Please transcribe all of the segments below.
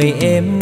người em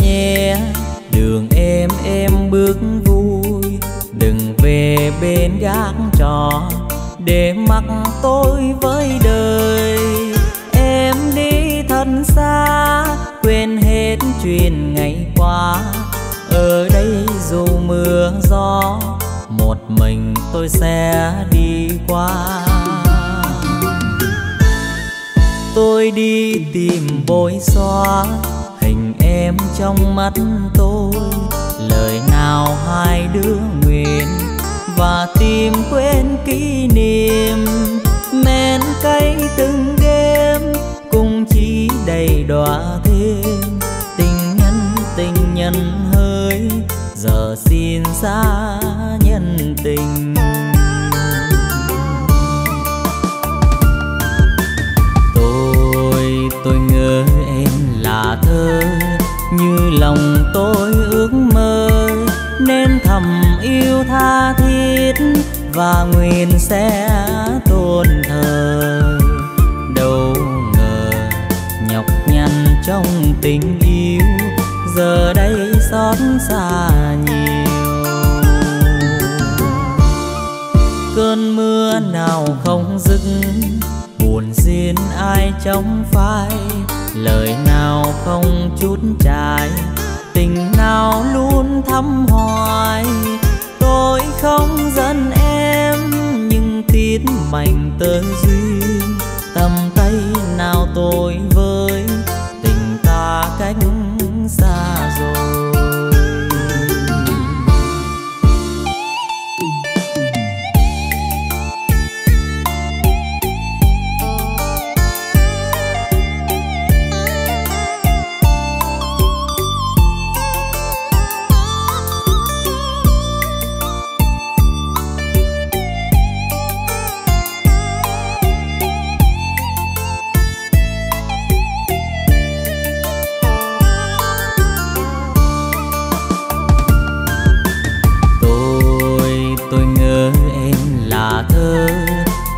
thơ.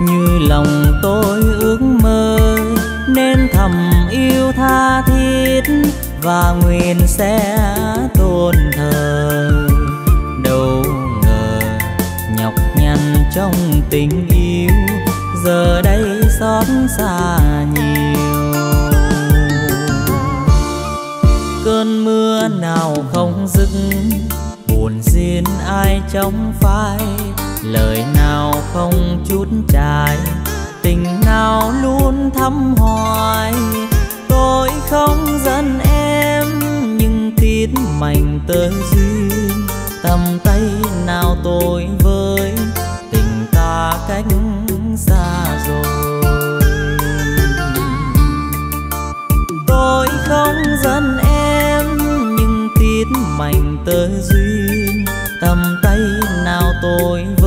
Như lòng tôi ước mơ, nên thầm yêu tha thiết và nguyện sẽ tôn thờ. Đâu ngờ nhọc nhằn trong tình yêu, giờ đây xót xa nhiều. Cơn mưa nào không dứt, buồn riêng ai trong phai, lời nào không chút trải. Tình nào luôn thắm hoài. Tôi không giận em, nhưng tiếc mảnh tơ duyên. Tầm tay nào tôi với tình ta cách xa rồi. Tôi không giận em, nhưng tiếc mảnh tơ duyên. Tầm tay nào tôi với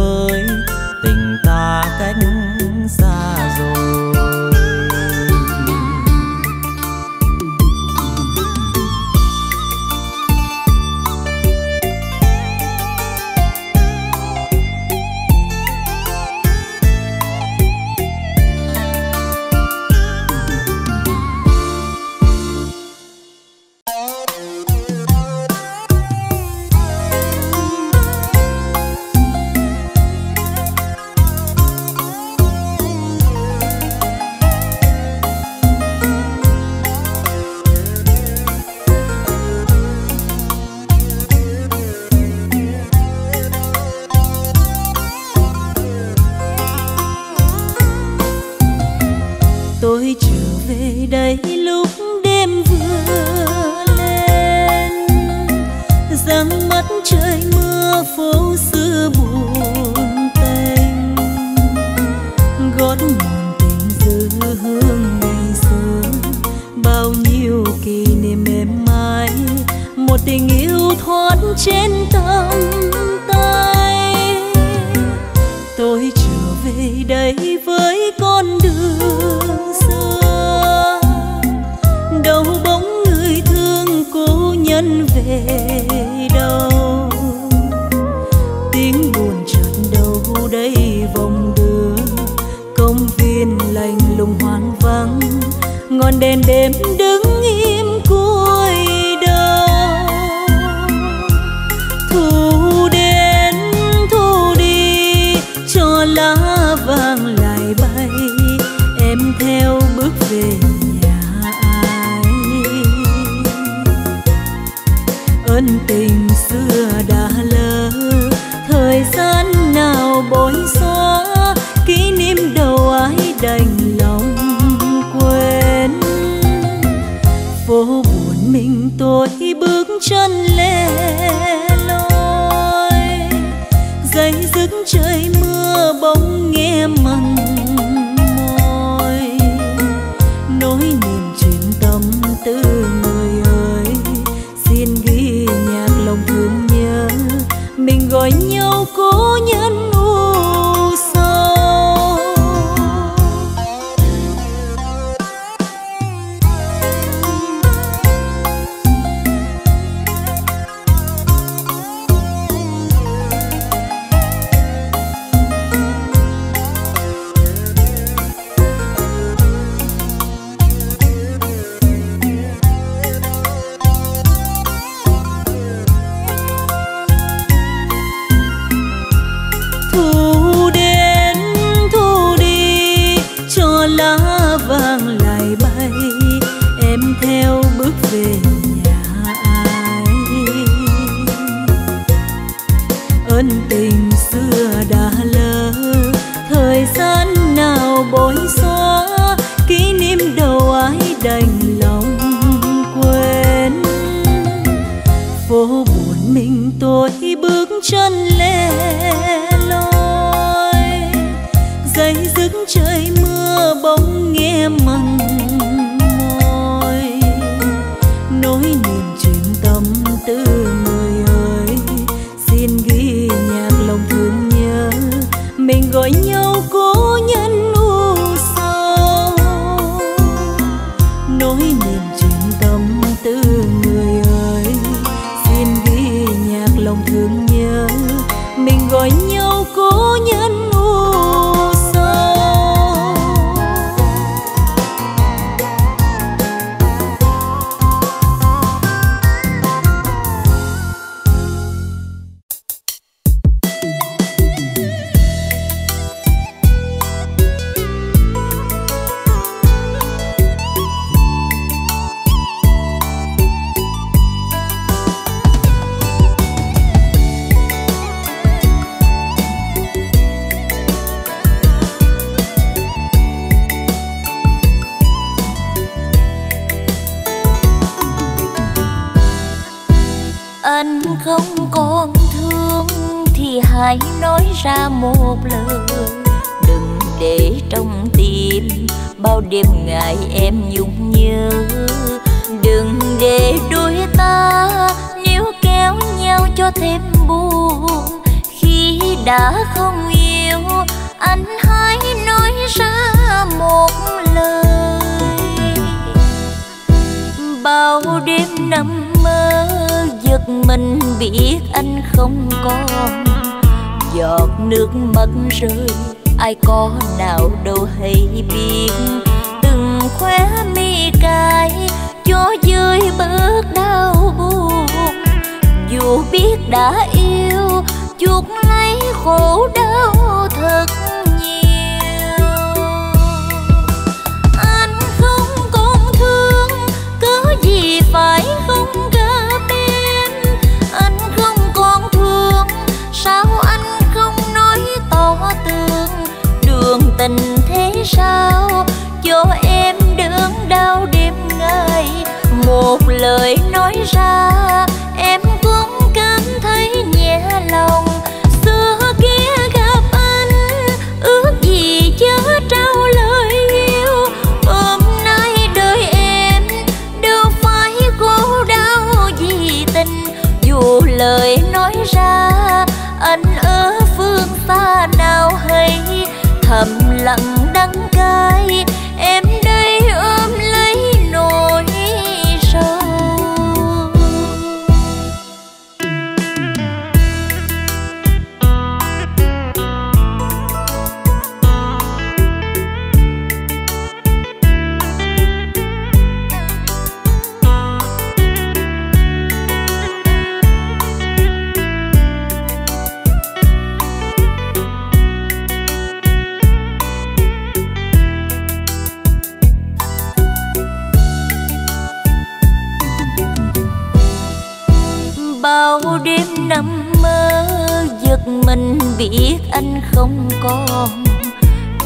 con.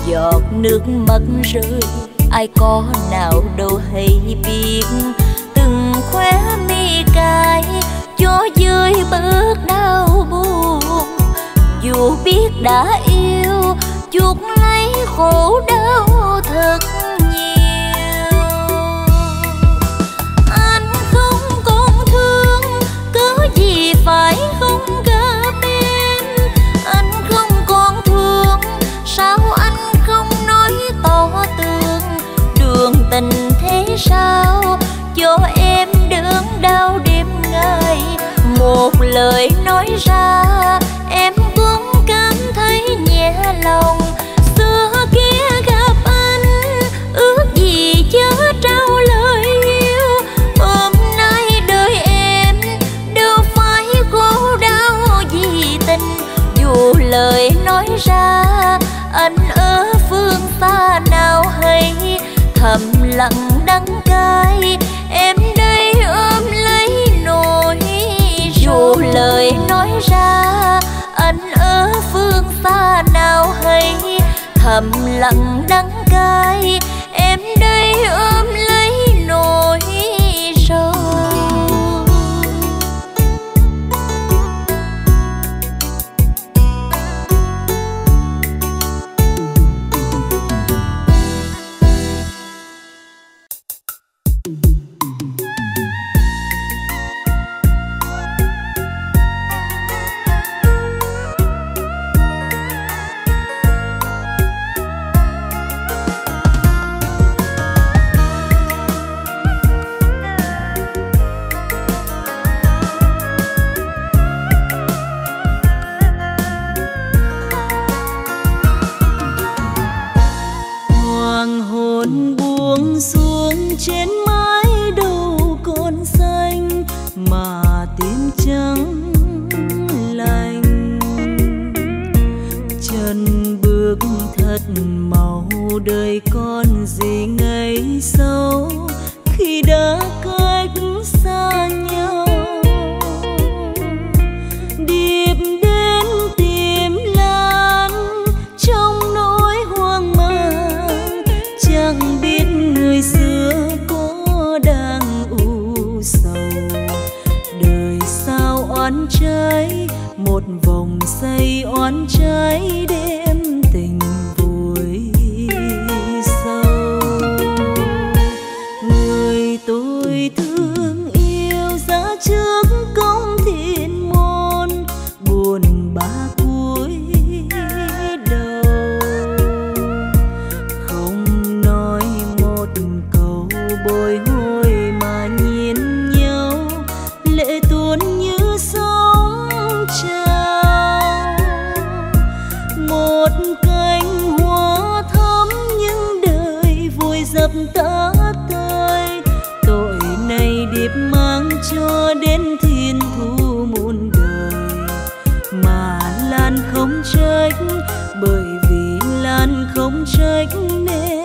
Giọt nước mắt rơi, ai có nào đâu hay biết. Từng khóe mi cay cho dưới bước đau buồn. Dù biết đã yêu, chuộc lấy khổ đau thật phải không tình thế sao? Cho em đứng đau đêm ngày một lời nói ra, em cũng cảm thấy nhẹ lòng. thầm lặng đắng không trách nên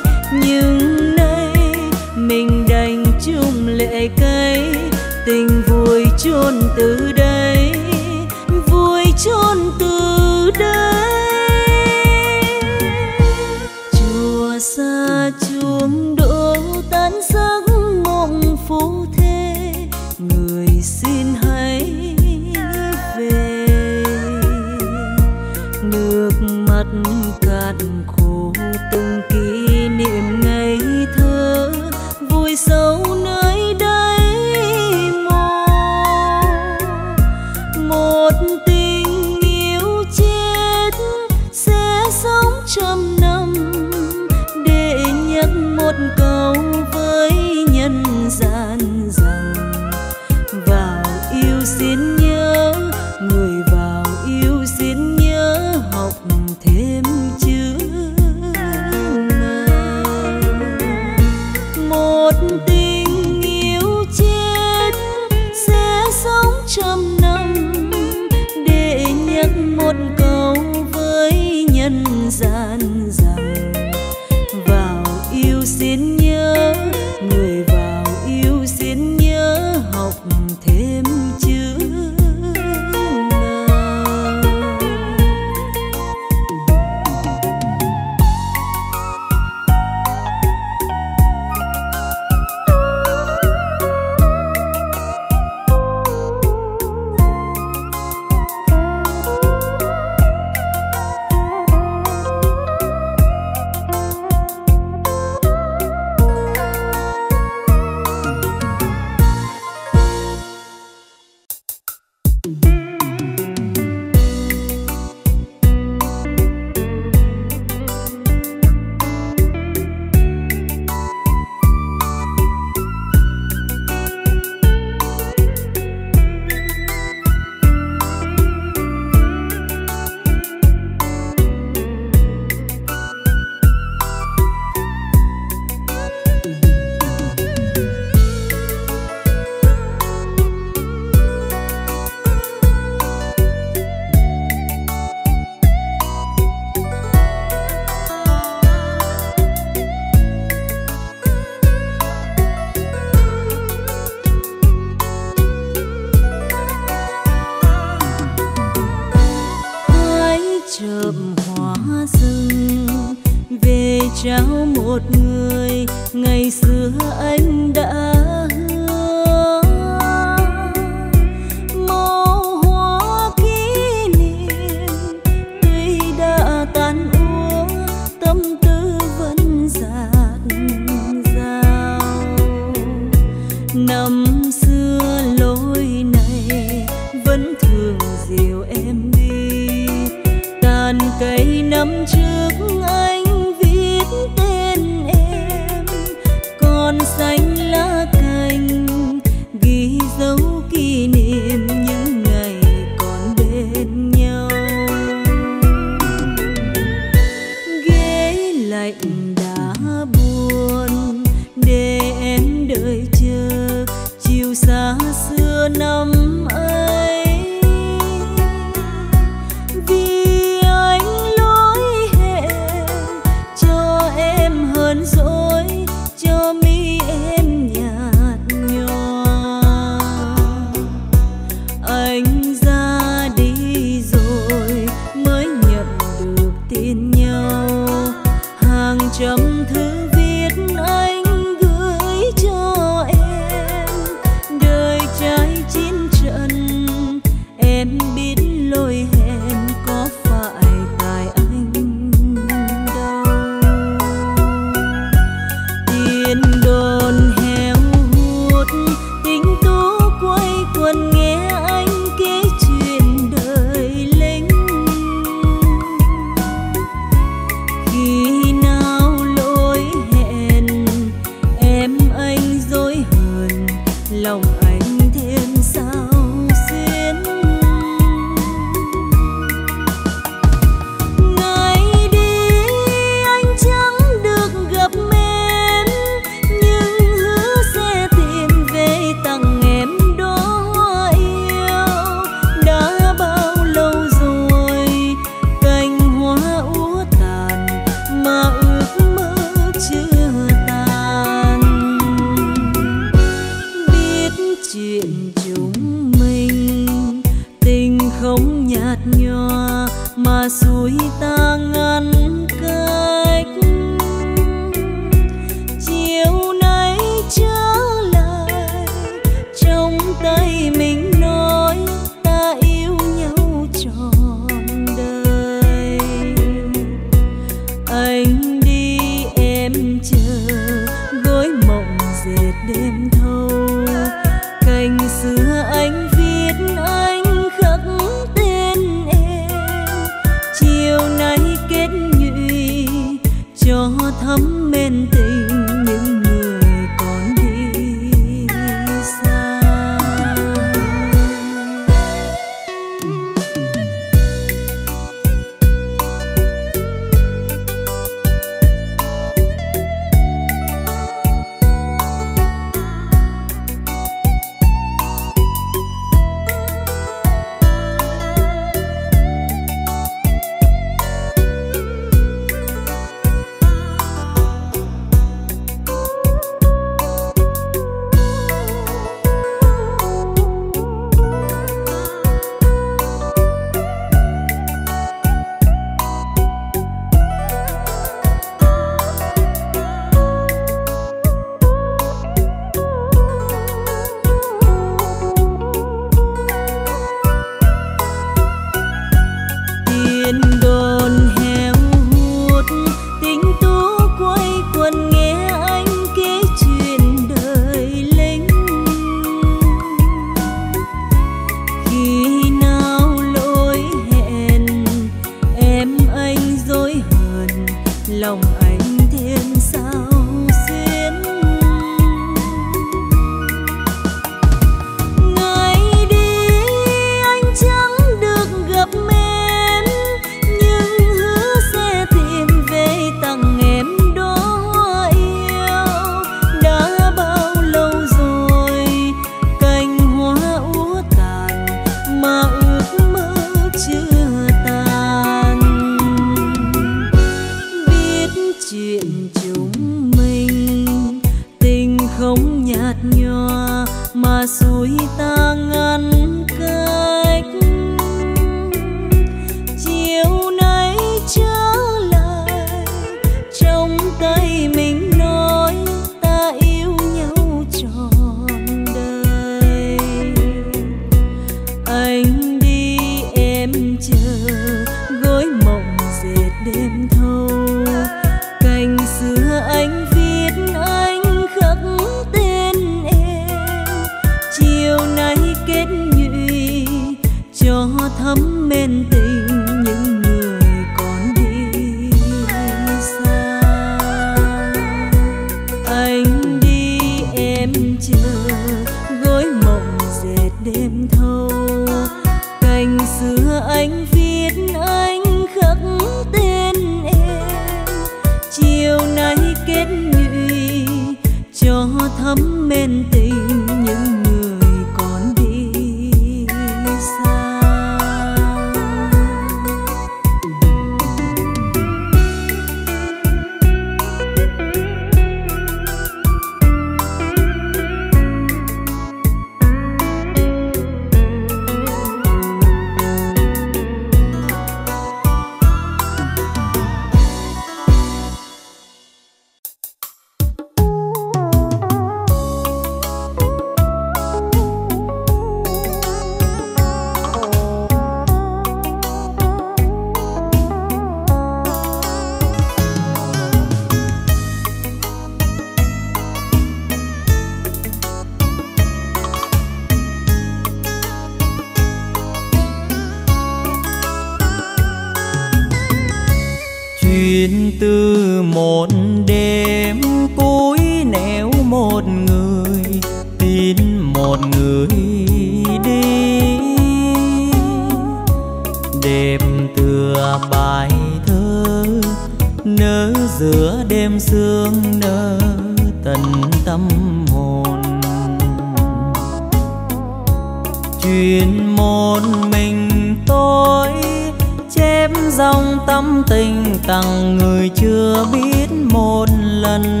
dòng tâm tình tặng người chưa biết một lần.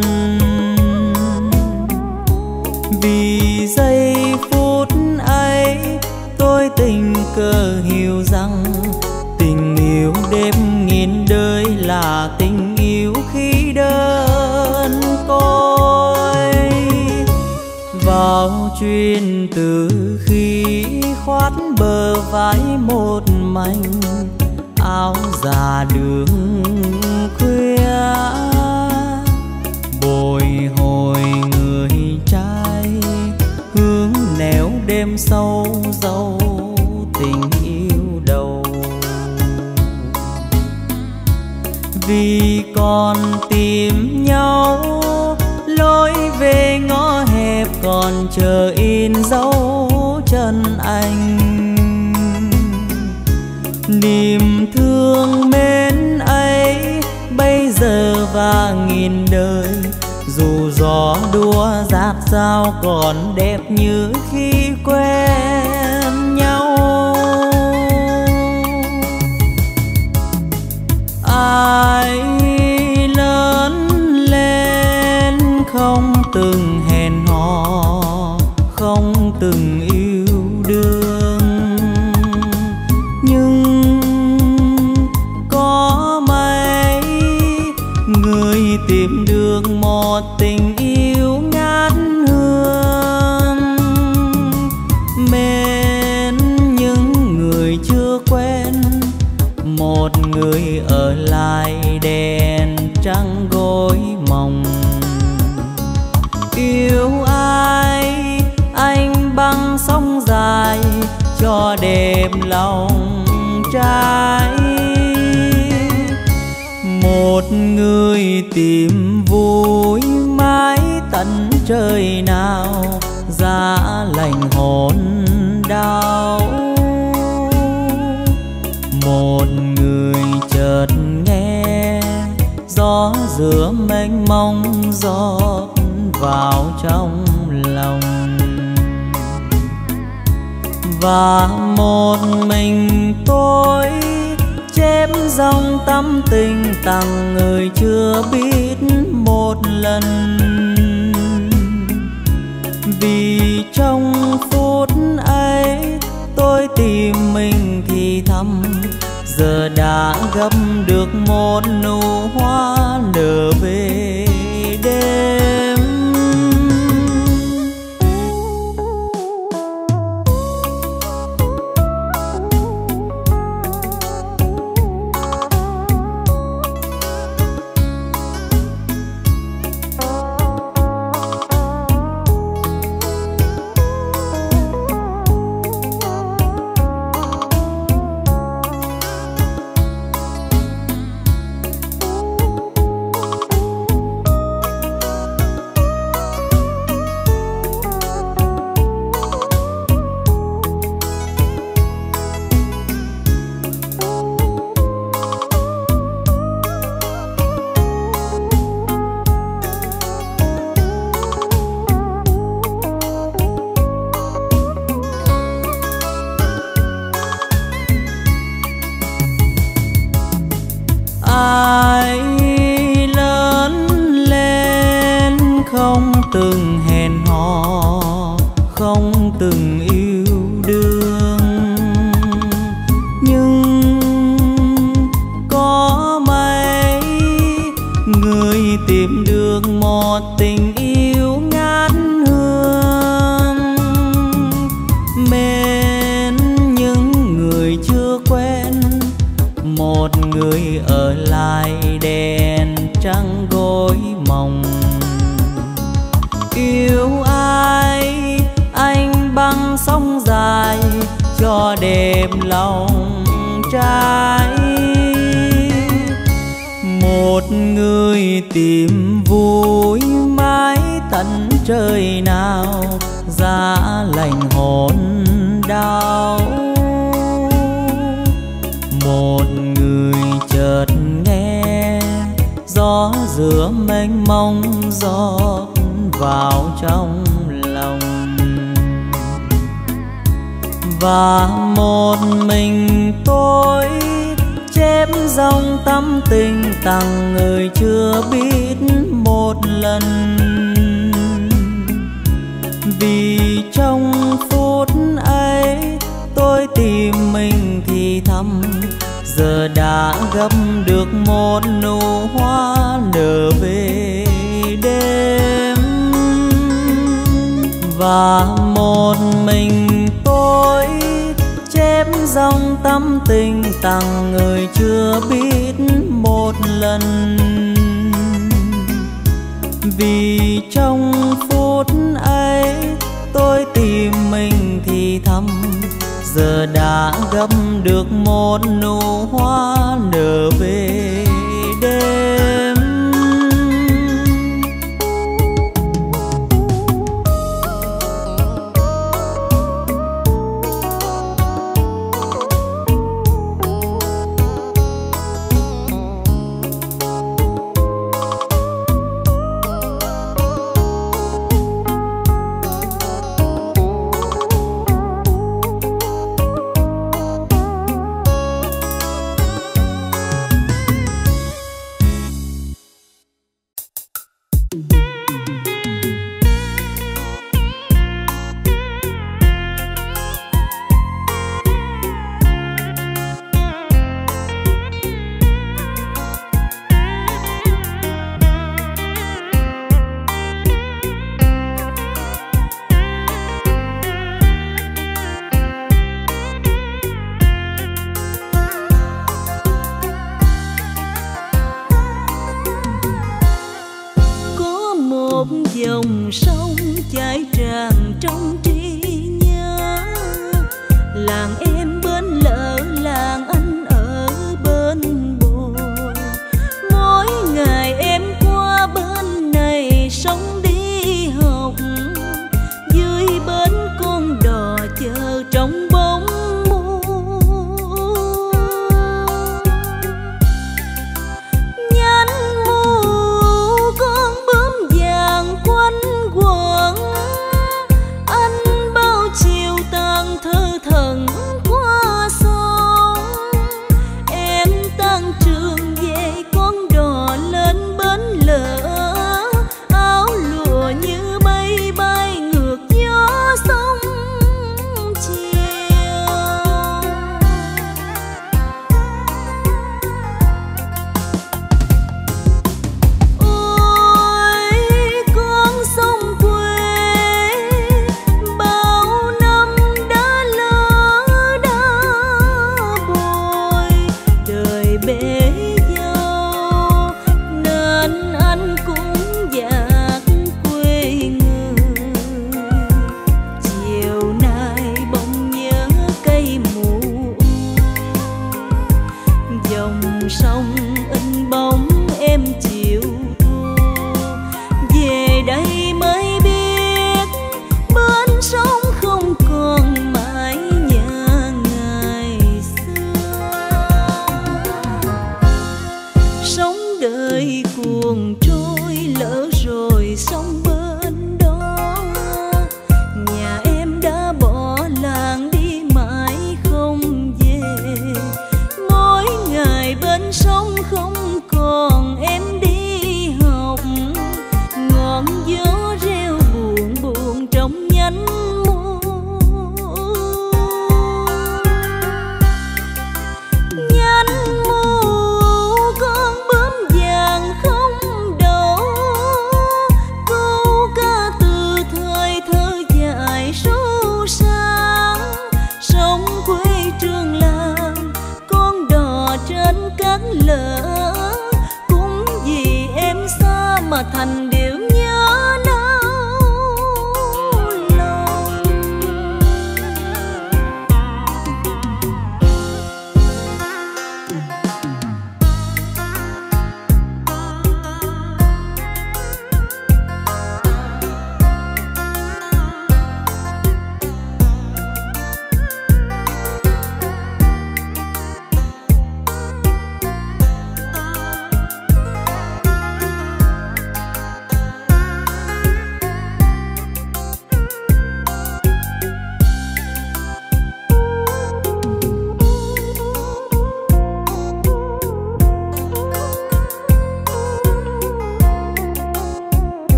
Vì giây phút ấy, tôi tình cờ hiểu rằng tình yêu đêm nghìn đời là tình yêu khi đơn côi. Vào chuyện từ khi khoát bờ vai một mình áo già đường khuya. Bồi hồi người trai, hướng nẻo đêm sâu dâu tình yêu đầu. Vì còn tìm nhau, lối về ngõ hẹp còn chờ in dấu chân anh. Niềm ba nghìn đời. Dù gió đua giáp sao còn đẹp như khi quen nhau. Ai lớn lên không từng hẹn hò, không từng cho đẹp lòng trái một người tìm vui mãi tận trời nào ra lành hồn đau. Một người chợt nghe gió giữa mênh mông gió vào trong và một mình tôi chém dòng tâm tình tặng người chưa biết một lần. Vì trong phút ấy tôi tìm mình thì thầm, giờ đã gấp được một nụ hoa nở về.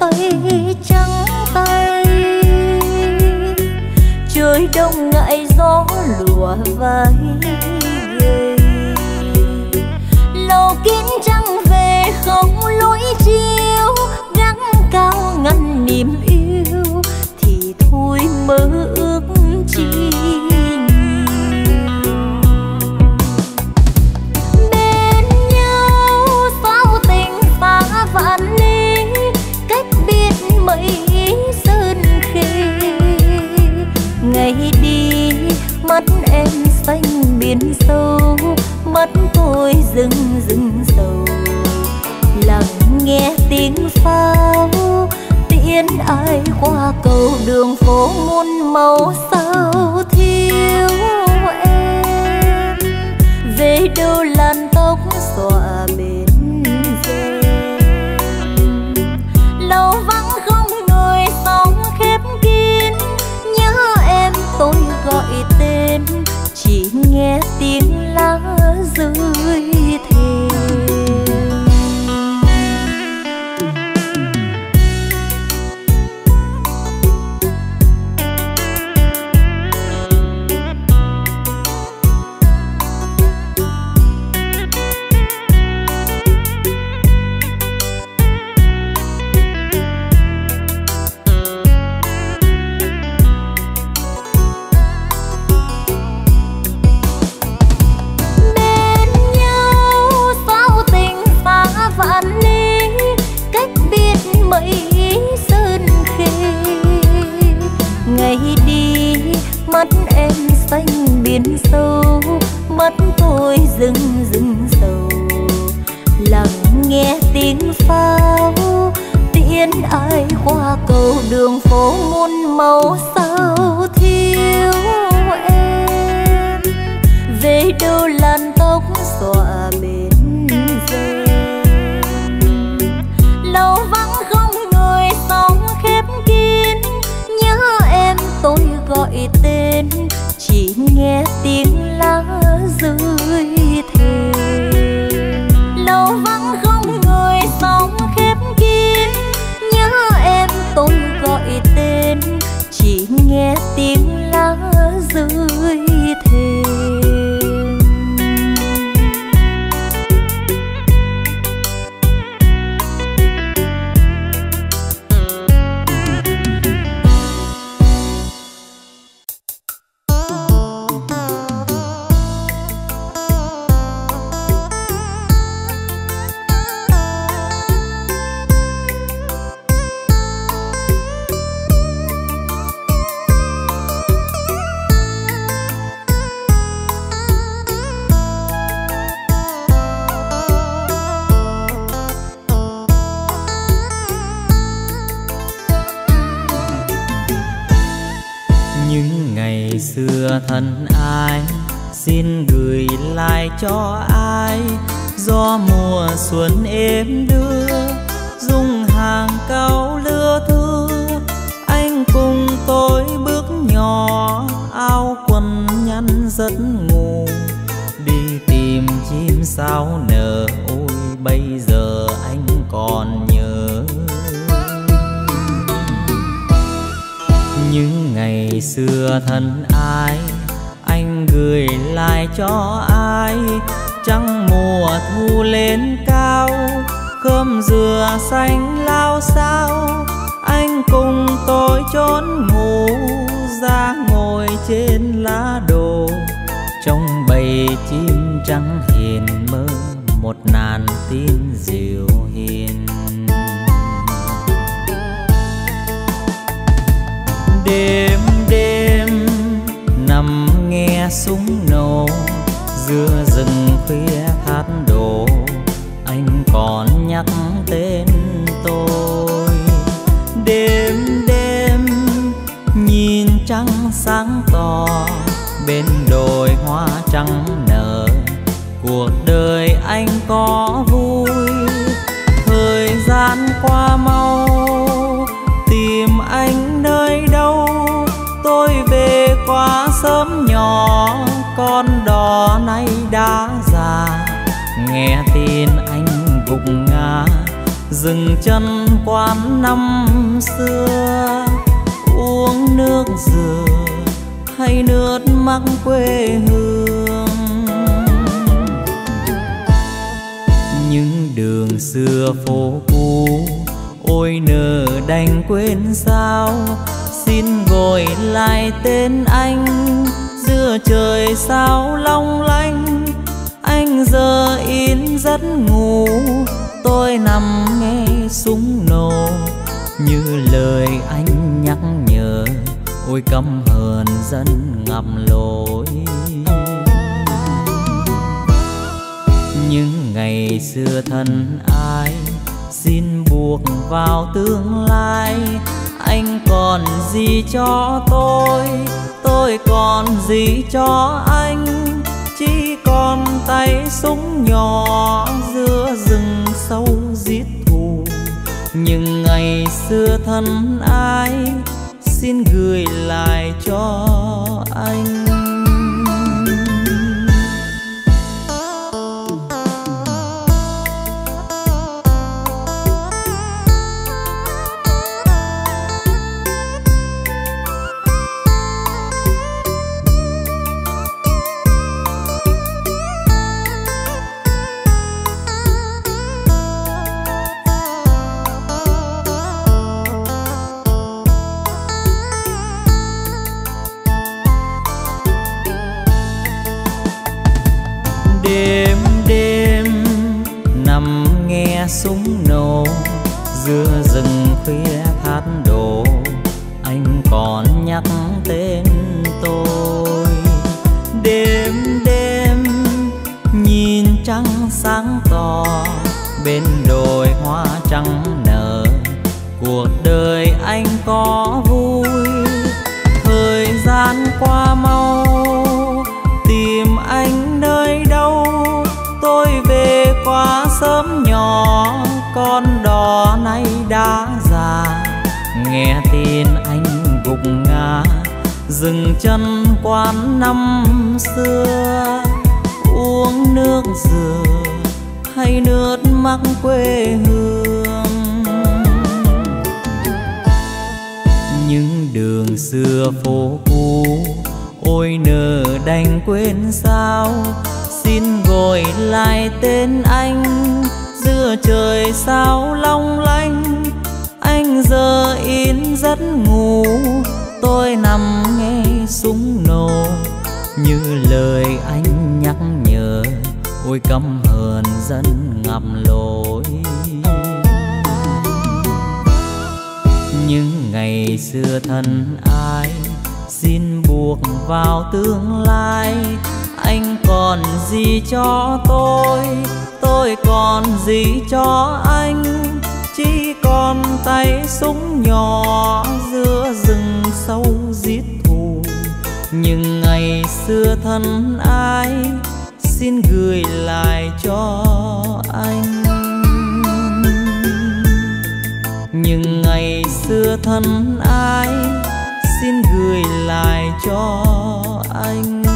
我 dừa hay nước mắt quê hương. Những đường xưa phố cũ, ôi nỡ đành quên sao. Xin gọi lại tên anh, giữa trời sao long lanh. Anh giờ in giấc ngủ, tôi nằm nghe súng nổ. Như lời anh nhắc nhở ôi căm hờn dân ngầm lối. Những ngày xưa thân ai xin buộc vào tương lai, anh còn gì cho tôi? Tôi còn gì cho anh? Chỉ còn tay súng nhỏ giữa rừng sâu giết thù. Nhưng ngày xưa thân ai xin gửi lại cho anh. Trắng nở. Cuộc đời anh có vui, thời gian qua mau. Tìm anh nơi đâu, tôi về quá sớm nhỏ. Con đò nay đã già, nghe tin anh gục ngã. Dừng chân quán năm xưa, uống nước dừa hay nước mắt quê hương. Những đường xưa phố cũ, ôi nỡ đành quên sao. Xin gọi lại tên anh, giữa trời sao long lanh. Anh giờ in giấc ngủ, tôi nằm nghe súng nổ. Như lời anh nhắc nhở, ôi căm hờn dân ngầm lối những ngày xưa thân ai xin buộc vào tương lai, anh còn gì cho tôi? Tôi còn gì cho anh? Chỉ còn tay súng nhỏ giữa rừng sâu giết thù. Nhưng ngày xưa thân ai xin gửi lại cho anh. Nhưng ngày xưa thân ai xin gửi lại cho anh.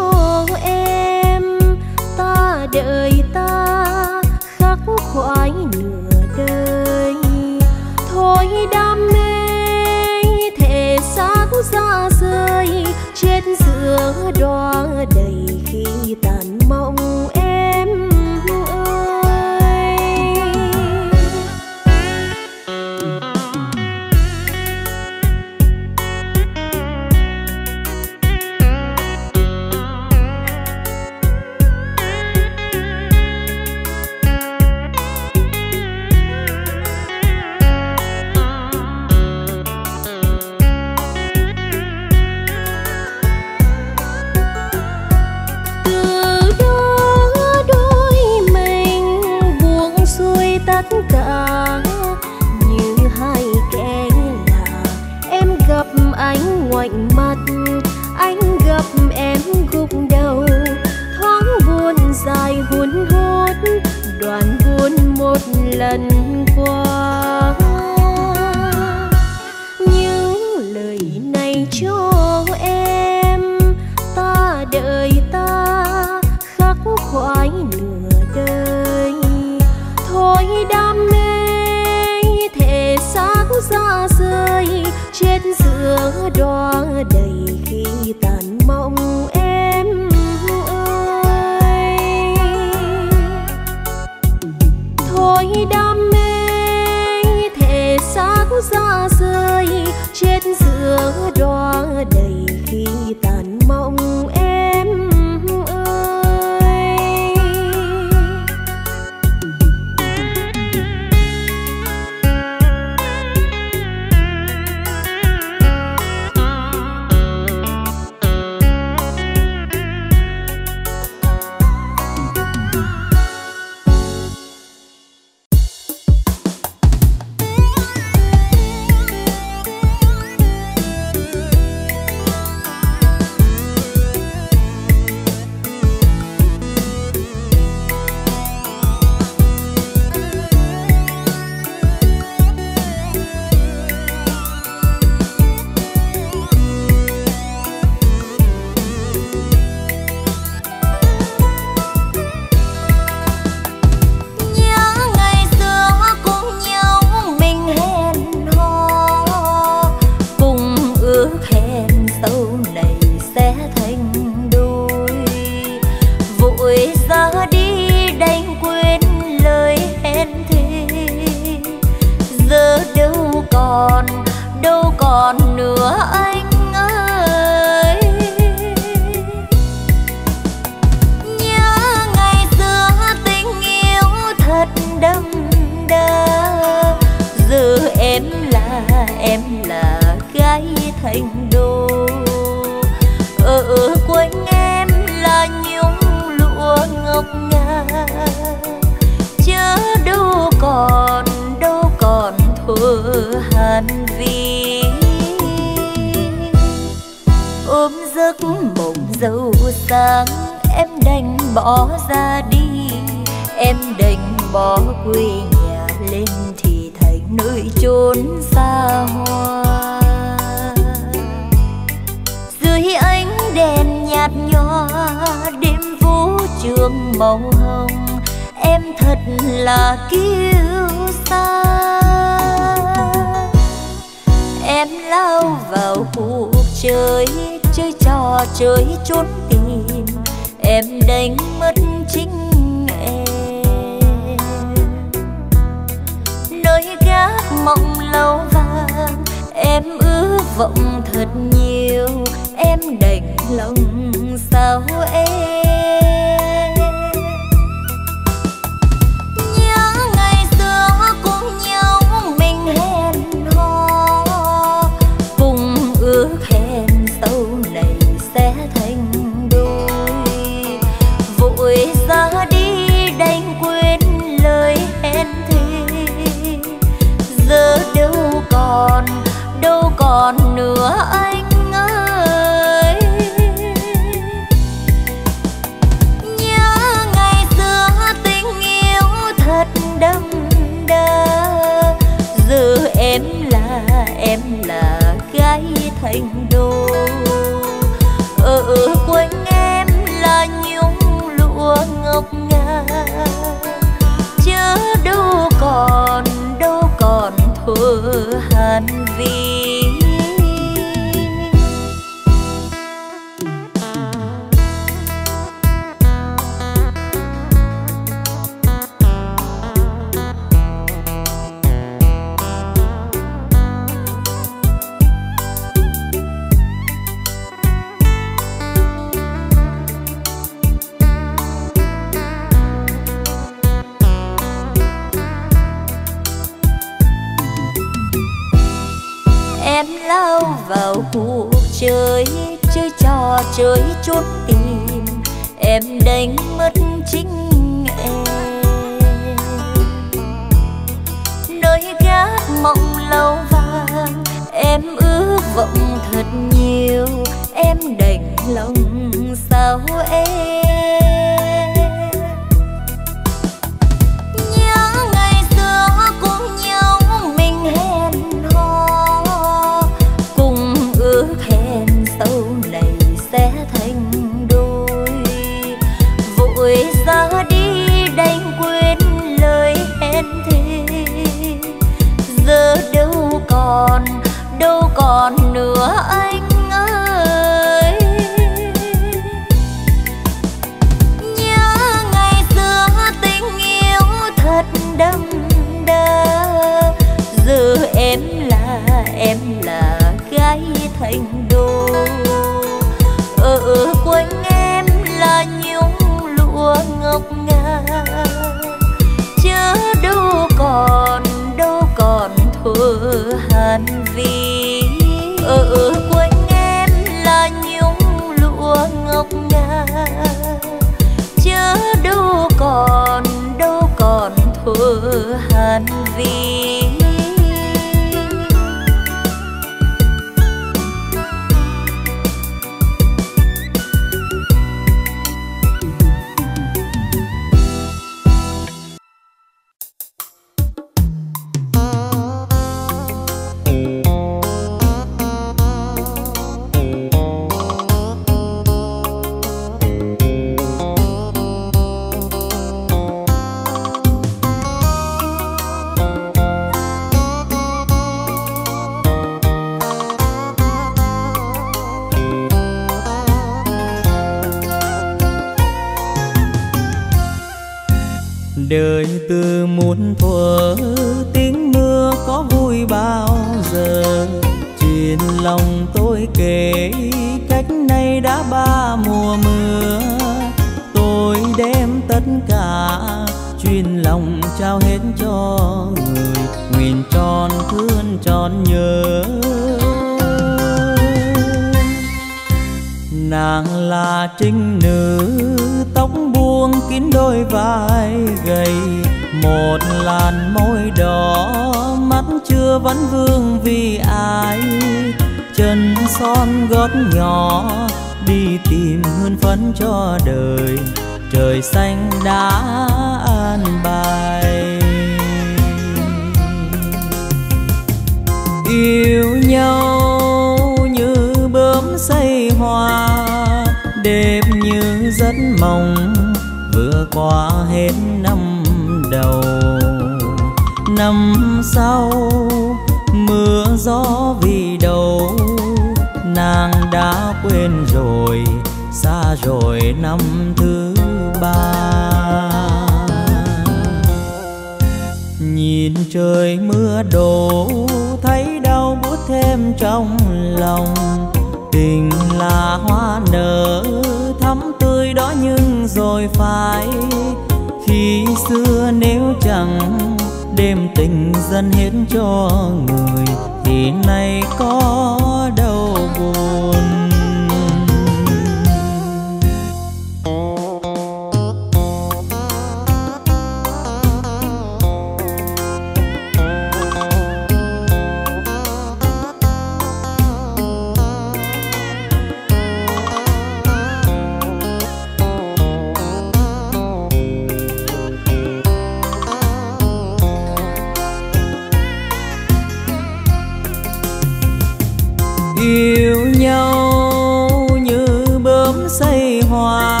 Yêu nhau như bướm xây hoa.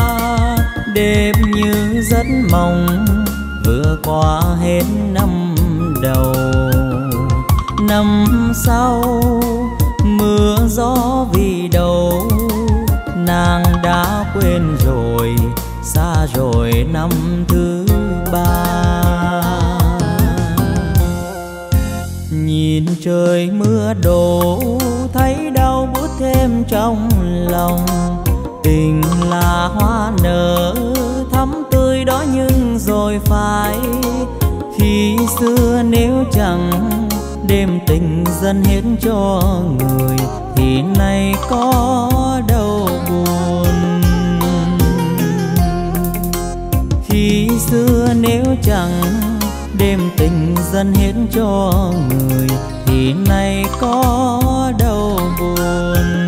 Đẹp như rất mộng vừa qua hết năm đầu. Năm sau, mưa gió vì đâu nàng đã quên rồi, xa rồi năm thứ ba. Nhìn trời mưa đổ, thấy đau buốt thêm trong lòng. Tình là hoa nở, thắm tươi đó nhưng rồi phải khi xưa nếu chẳng đêm tình dần hết cho người, thì nay có đâu buồn. Khi xưa nếu chẳng đêm tình dân hiến cho người thì nay có đâu buồn.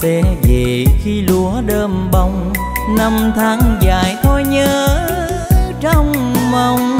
sẽ về khi lúa đơm bông năm tháng dài thôi nhớ trong mong.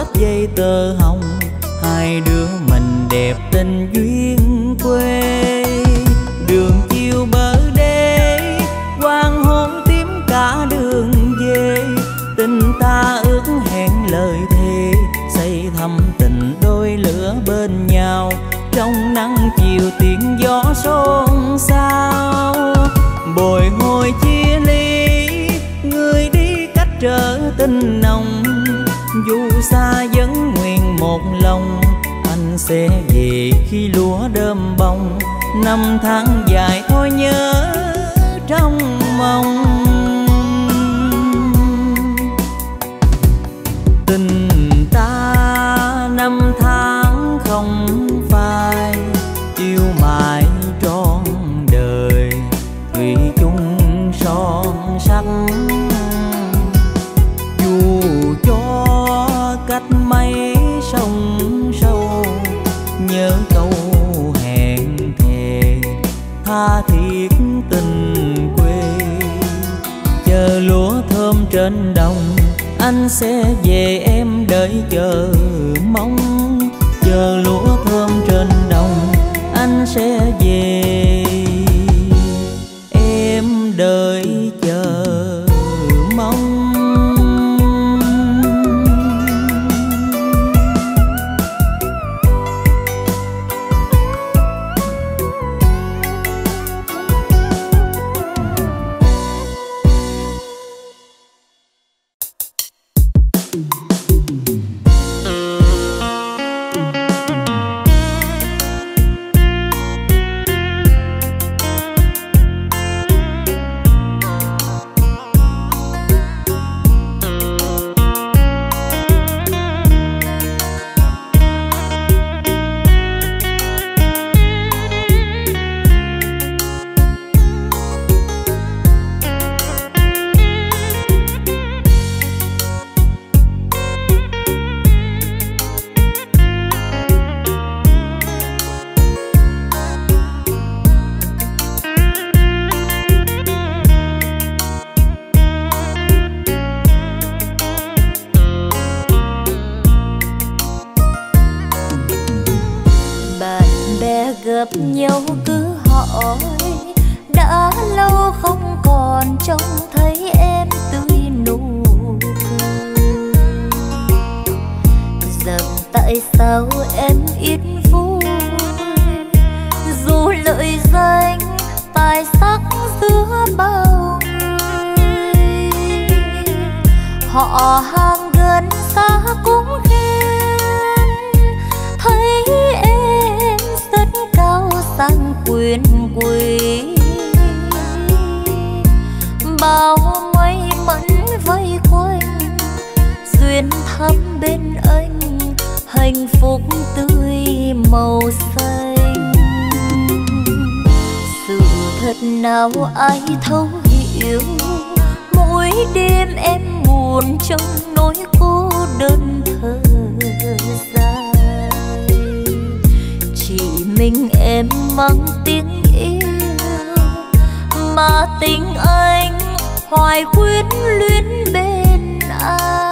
xếp dây tơ hồng. Hai đứa mình đẹp tình duyên quê. năm tháng dài thôi nhớ tại sao em ít vui? Dù lợi danh, tài sắc giữa bao người, họ hàng gần xa cũng khen. Thấy em rất cao sang quyền quý. Bao mây mẫn vây quanh, duyên thắm bên hạnh phúc tươi màu xanh. Sự thật nào ai thấu hiểu, mỗi đêm em buồn trong nỗi cô đơn thơ dài. Chỉ mình em mang tiếng yêu, mà tình anh hoài quyến luyến bên ai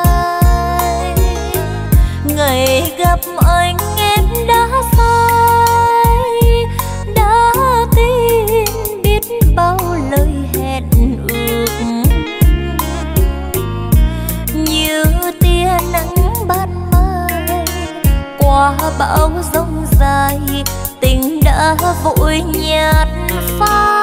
ngày gặp anh em đã sai đã tin biết bao lời hẹn ước. Như tia nắng ban mai, qua bão rông dài, tình đã vội nhạt phai.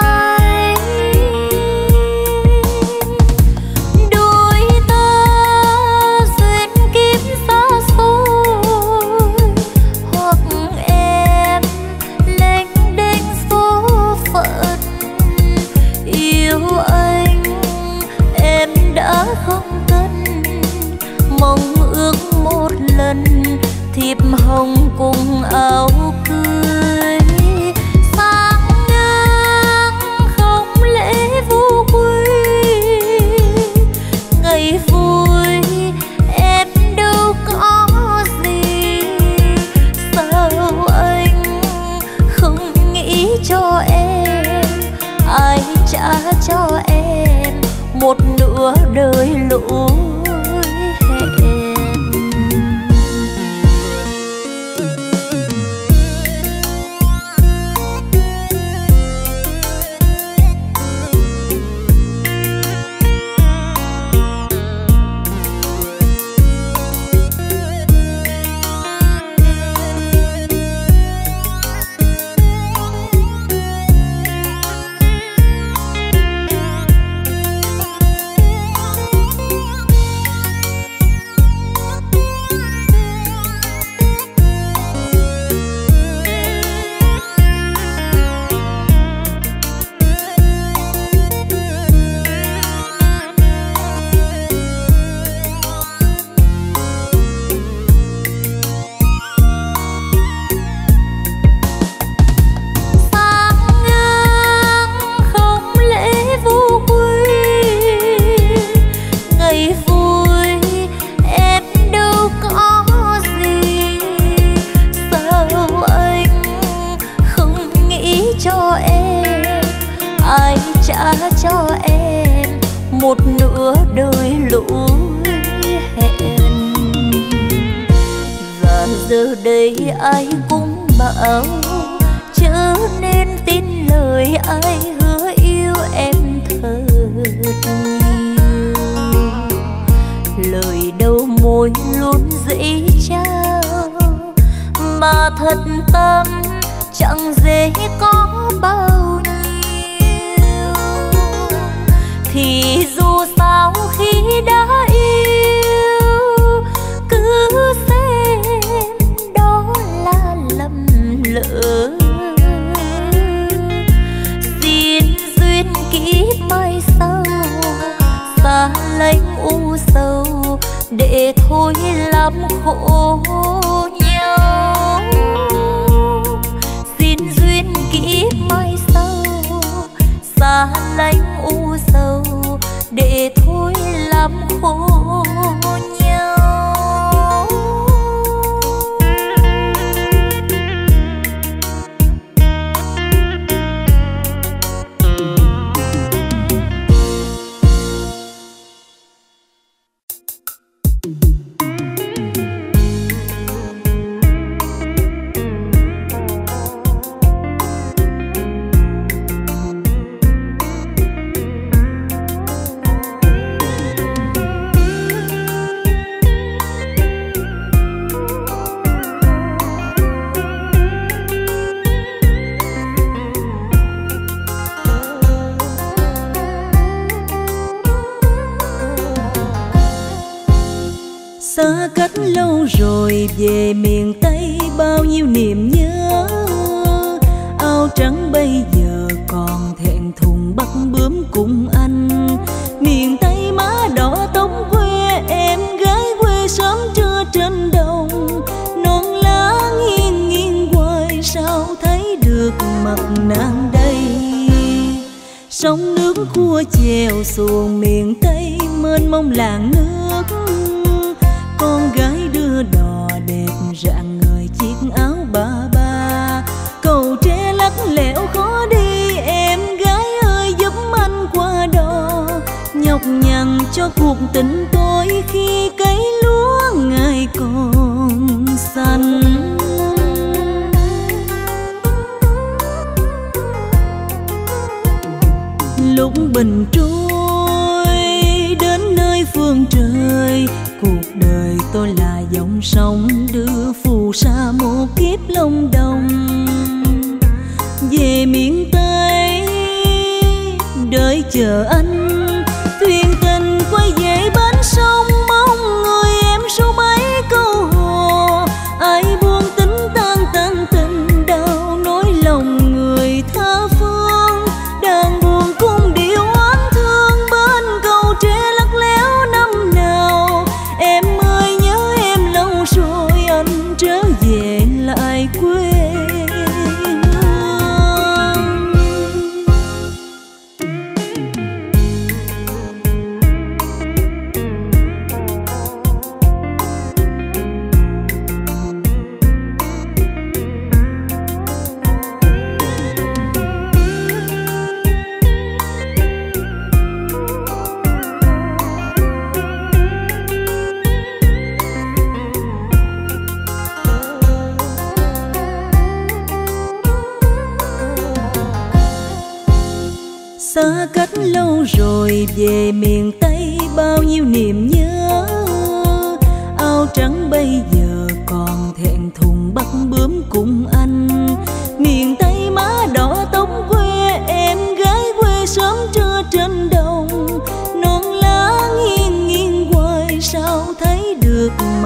thôi lắm khổ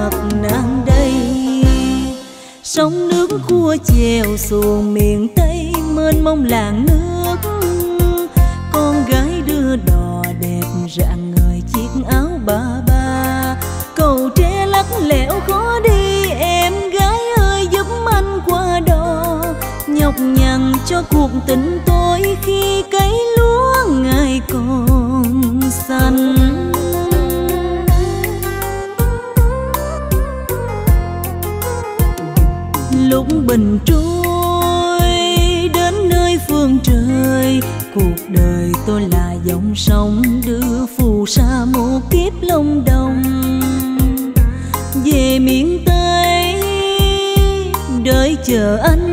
mặt nàng đây. Sông nước cua chèo xuồng miền tây, mênh mông làng nước. Con gái đưa đò đẹp rạng ngời chiếc áo ba ba. Cầu tre lắc lẽo khó đi, em gái ơi giúp anh qua đò. Nhọc nhằn cho cuộc tình tôi khi cấy lúa ngày còn xanh. bình trôi đến nơi phương trời. Cuộc đời tôi là dòng sông đưa phù sa một kiếp lông đồng. Về miền tây, đợi chờ anh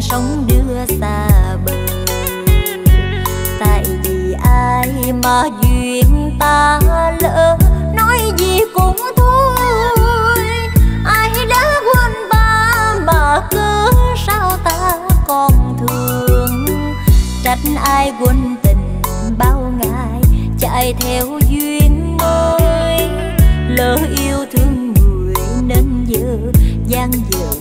dòng sông đưa xa bờ. Tại vì ai mà duyên ta lỡ, nói gì cũng thôi. Ai đã quên ta mà cứ sao ta còn thương? Trách ai quên tình, bao ngày chạy theo duyên mới? Lỡ yêu thương người nên giờ, gian dở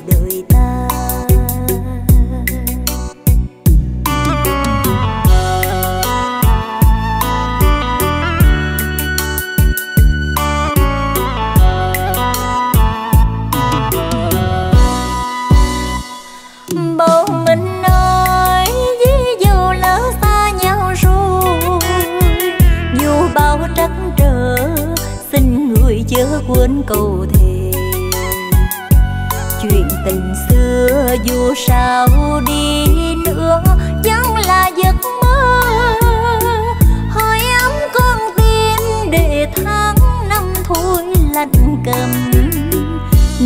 vươn cầu thề chuyện tình xưa dù sao đi nữa, vẫn là giấc mơ. Hơi ấm con tim để tháng năm thôi lạnh cầm.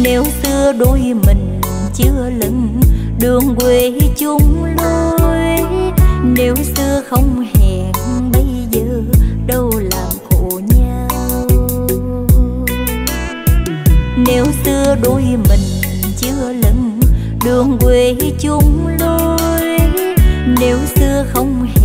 Nếu xưa đôi mình chưa lần đường quê chung lối. Nếu xưa không hẹn bây xưa đôi mình chưa lần đường quê chung lối. Nếu xưa không hề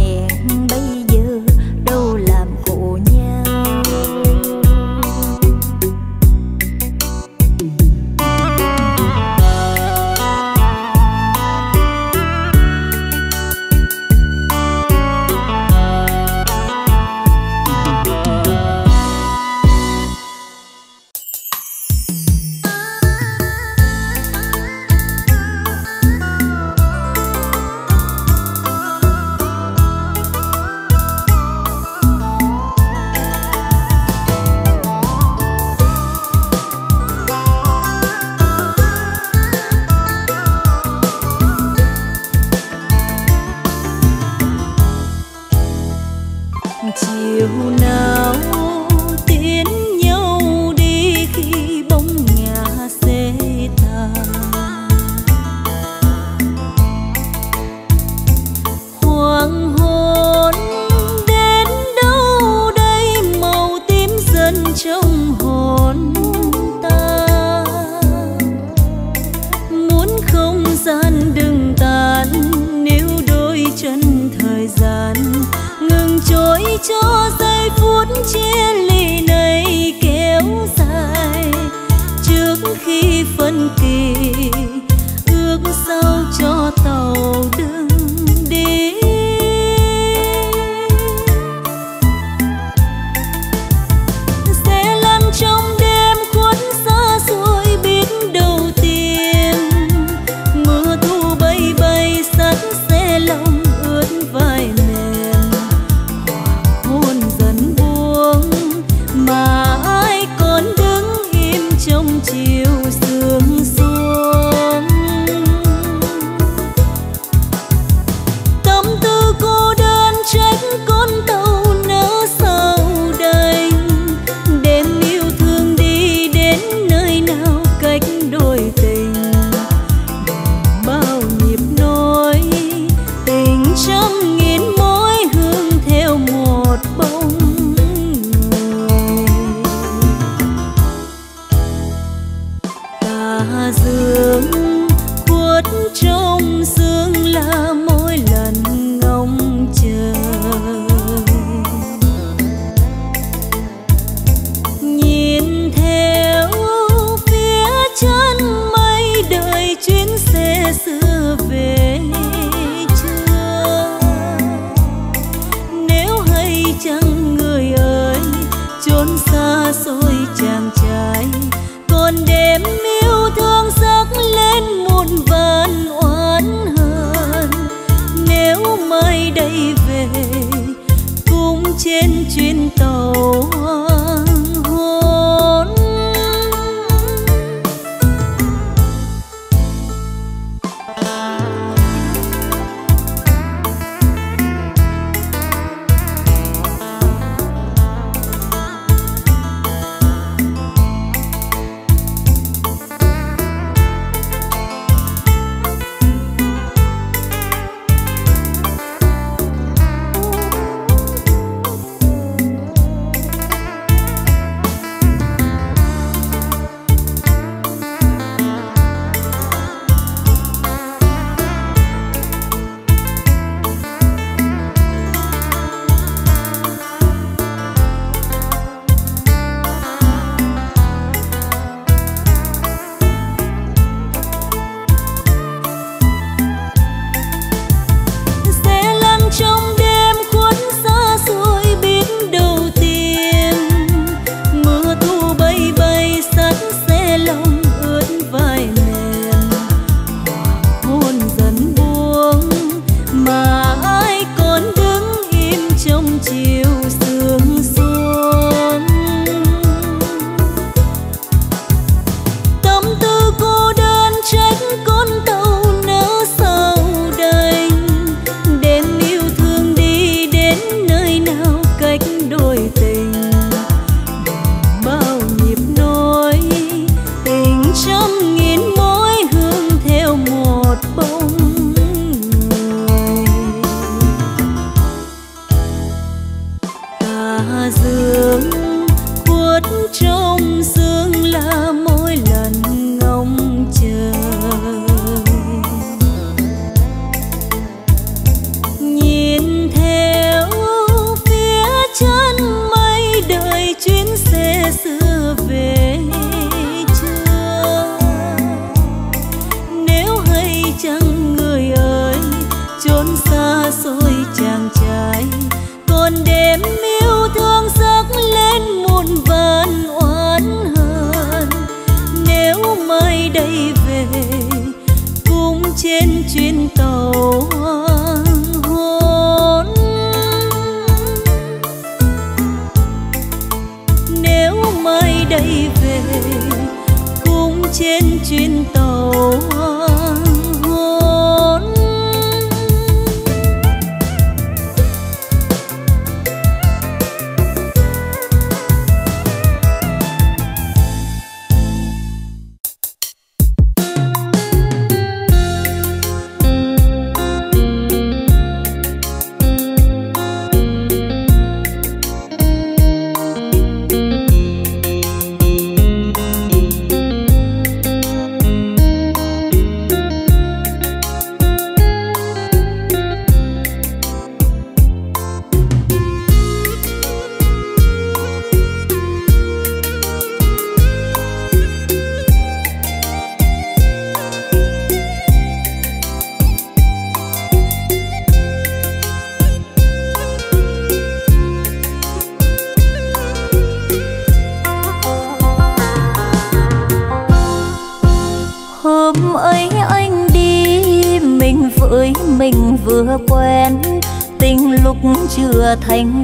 thành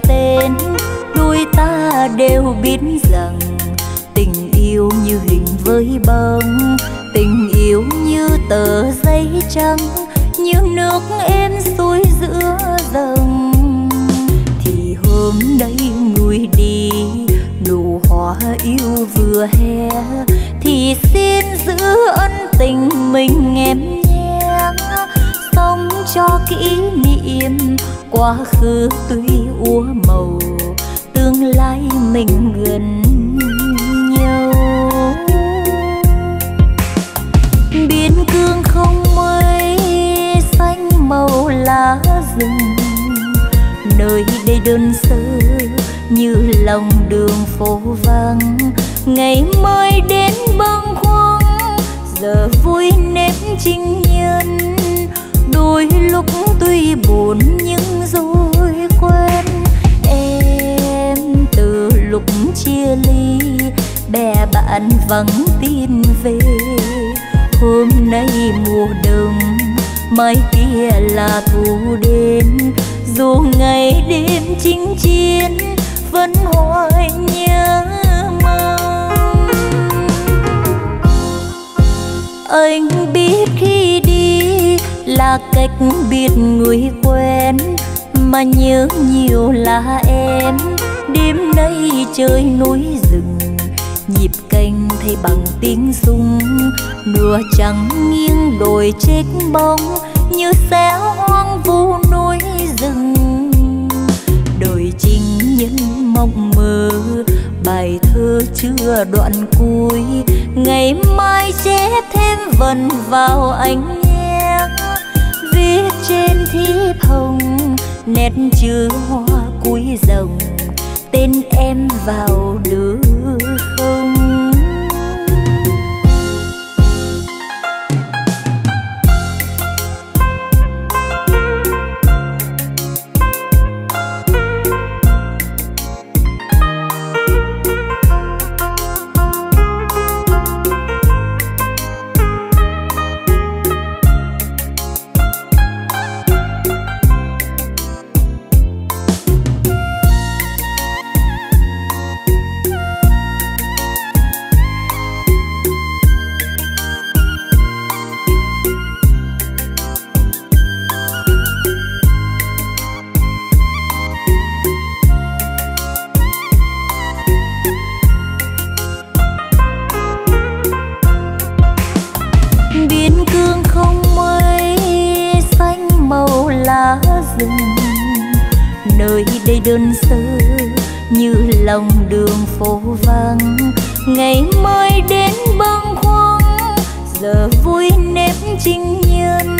nơi đơn sơ, như lòng đường phố vắng, ngày mai đến bâng khuâng giờ vui nếp trinh nhân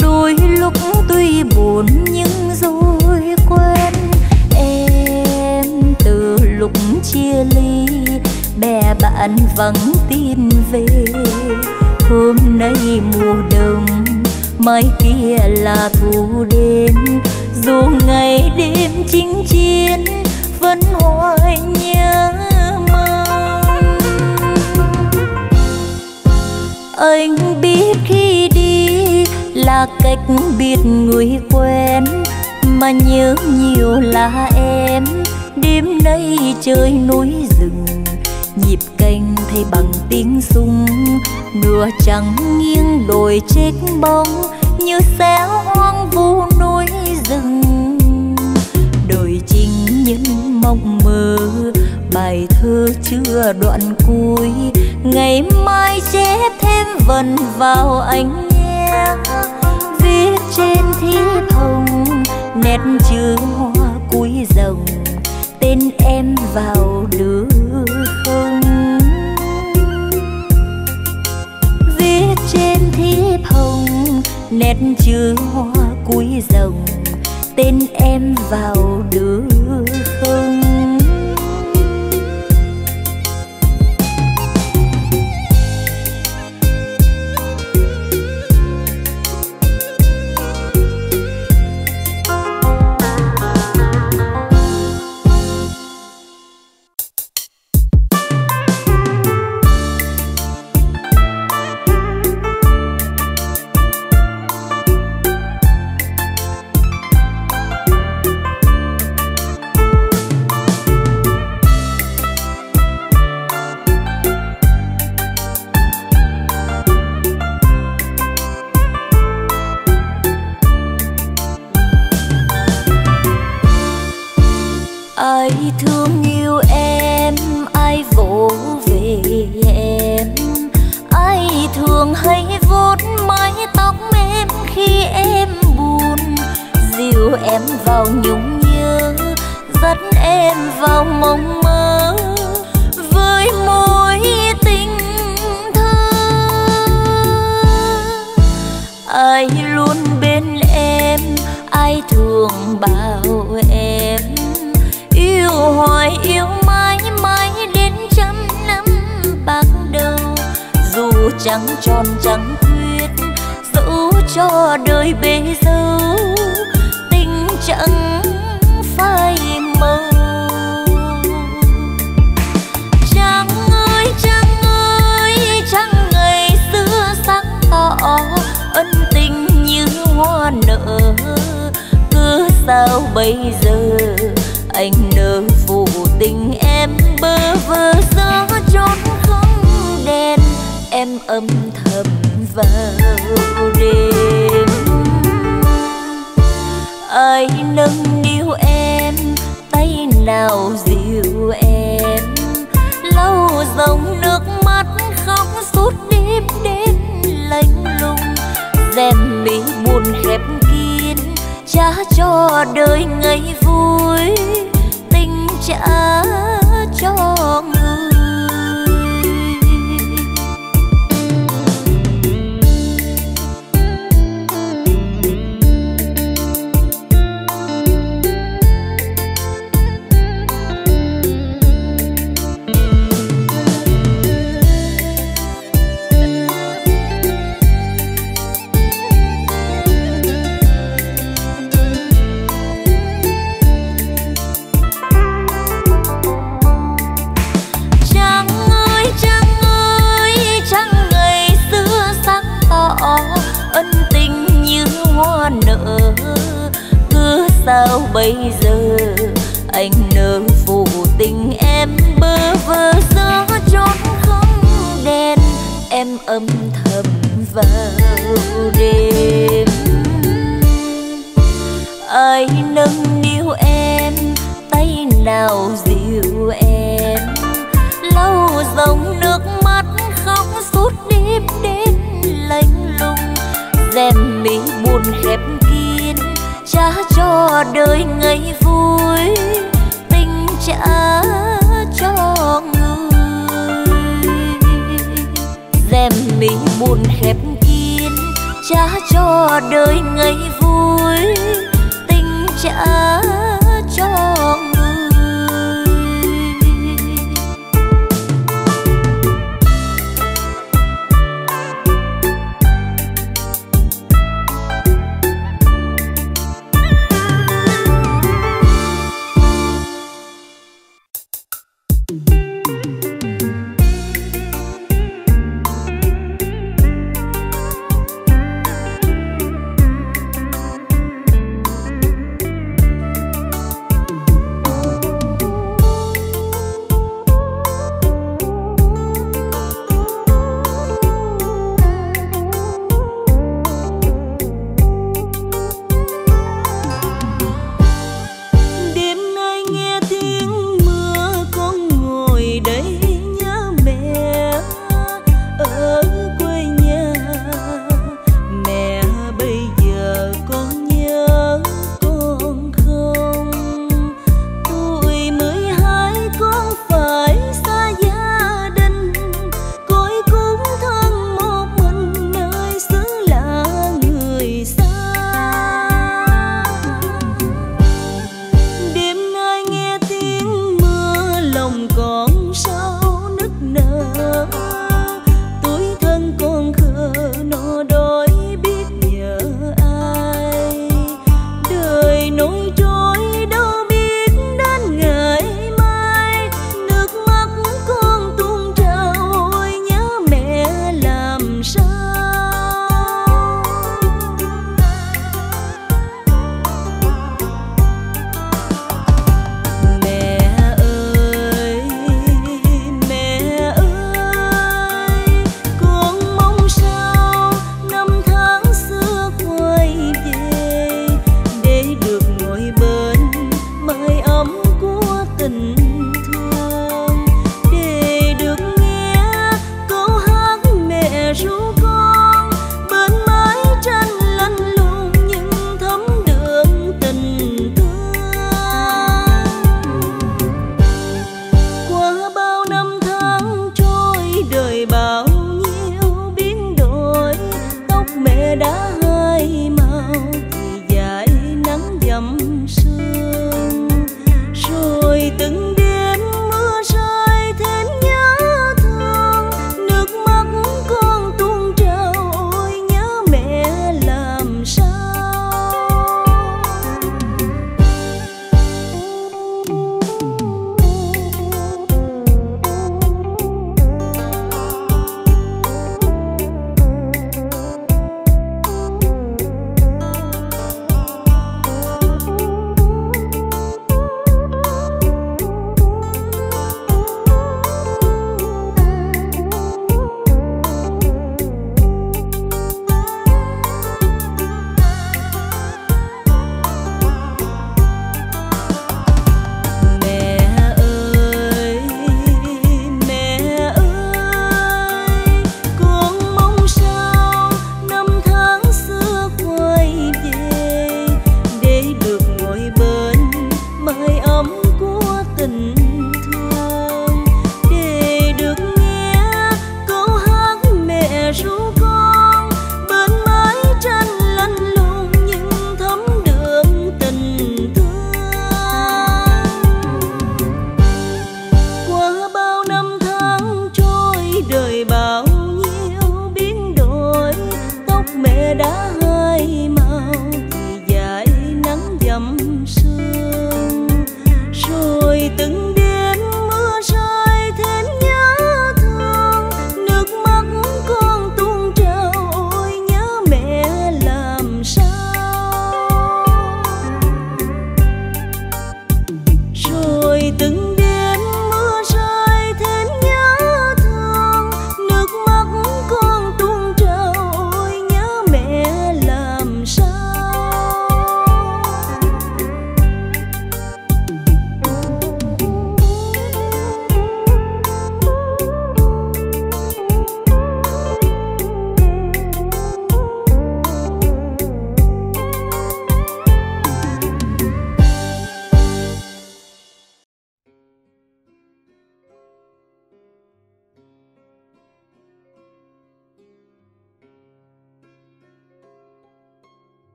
đôi lúc tuy buồn nhưng rồi quên. em từ lúc chia ly, bè bạn vắng tin về. Hôm nay mùa đông, mai kia là thu đến dù ngày đêm chinh chiến, vẫn hoài nhớ mong. Anh biết khi đi là cách biệt người quen, mà nhớ nhiều là em. Đêm nay chơi núi rừng, nhịp canh thay bằng tiếng súng. Nửa trắng nghiêng đồi chết bóng, như xéo hoang vu núi dâng. Đời chính những mộng mơ, bài thơ chưa đoạn cuối. Ngày mai sẽ thêm vần vào anh nhé viết trên thiếp hồng nét chữ hoa cuối rồng. Tên em vào được không. Viết trên thiếp hồng nét chữ hoa cuối rồng tên em vào đường.